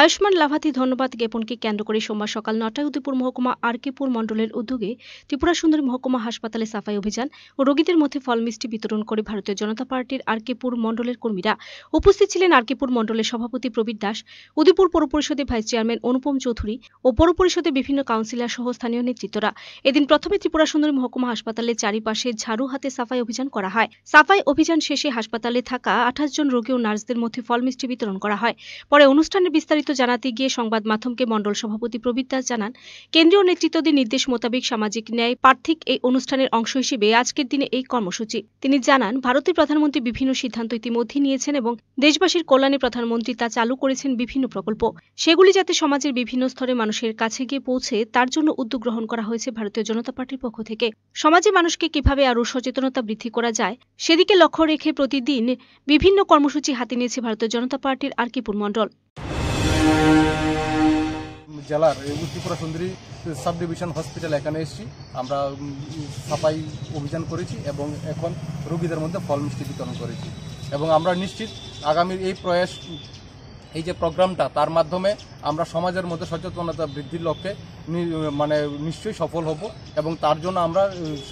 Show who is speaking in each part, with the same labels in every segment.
Speaker 1: আয়ুষ্মান লাভাতি ধন্যবাদ জ্ঞাপনকে কেন্দ্র করে সোমবার সকাল নটায় উদয়পুর মহকুমা আরকেপুর মণ্ডলের উদ্যোগে ত্রিপুরা সুন্দরী মহকুমা হাসপাতালে সাফাই অভিযান ও রোগীদের মধ্যে ফল মিষ্টি বিতরণ করে ভারতীয় জনতা পার্টির আরকেপুর মণ্ডলের কর্মীরা উপস্থিত ছিলেন আরকেপুর মণ্ডলের সভাপতি প্রবীর দাস, উদয়পুর পৌর পরিষদের ভাইস চেয়ারম্যান অনুপম চৌধুরী ও পৌর পরিষদের বিভিন্ন কাউন্সিলর সহ স্থানীয় নেতৃত্বরা। এদিন প্রথমে ত্রিপুরা সুন্দরী মহকুমা হাসপাতালের চারিপাশে ঝাড়ু হাতে সাফাই অভিযান করা হয়। সাফাই অভিযান শেষে হাসপাতালে থাকা আঠাশ জন রোগী ও নার্সদের মধ্যে ফল মিষ্টি বিতরণ করা হয়। পরে অনুষ্ঠানের বিস্তারিত জানাতে গিয়ে সংবাদ মাধ্যমকে মণ্ডল সভাপতি প্রবীর দাস জানান, কেন্দ্রীয় নেতৃত্বদের নির্দেশ মোতাবেক সামাজিক ন্যায় পার্থিক এই অনুষ্ঠানের অংশ হিসেবে আজকের দিনে এই কর্মসূচি। তিনি জানান, ভারতের প্রধানমন্ত্রী বিভিন্ন সিদ্ধান্ত ইতিমধ্যে নিয়েছেন এবং দেশবাসীর কল্যাণে প্রধানমন্ত্রী তা চালু করেছেন বিভিন্ন প্রকল্প। সেগুলি যাতে সমাজের বিভিন্ন স্তরে মানুষের কাছে গিয়ে পৌঁছে, তার জন্য উদ্যোগ গ্রহণ করা হয়েছে ভারতীয় জনতা পার্টির পক্ষ থেকে। সমাজে মানুষকে কীভাবে আরও সচেতনতা বৃদ্ধি করা যায়, সেদিকে লক্ষ্য রেখে প্রতিদিন বিভিন্ন কর্মসূচি হাতে নিয়েছে ভারতীয় জনতা পার্টির আরকিপুর মণ্ডল।
Speaker 2: জেলার এই Tripura Sundari sub division hospital এখানে এসেছি। আমরা সাফাই অভিযান করেছি এবং এখন রোগীদের মধ্যে ফল মিষ্টি বিতরণ করেছি। এবং আমরা নিশ্চিত আগামীর এই প্রয়াস এই যে প্রোগ্রামটা, তার মাধ্যমে আমরা সমাজের মধ্যে সচেতনতা বৃদ্ধির লক্ষ্যে মানে নিশ্চয়ই সফল হব এবং তার জন্য আমরা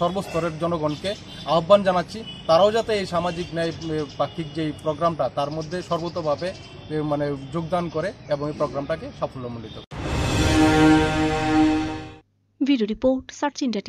Speaker 2: সর্বস্তরের জনগণকে আহ্বান জানাচ্ছি, তারাও যাতে এই সামাজিক ন্যায় পাক্ষিক যে প্রোগ্রামটা, তার মধ্যে সর্বতভাবে মানে যোগদান করে এবং এই প্রোগ্রামটাকে সাফল্যমণ্ডিত।
Speaker 1: Video report search India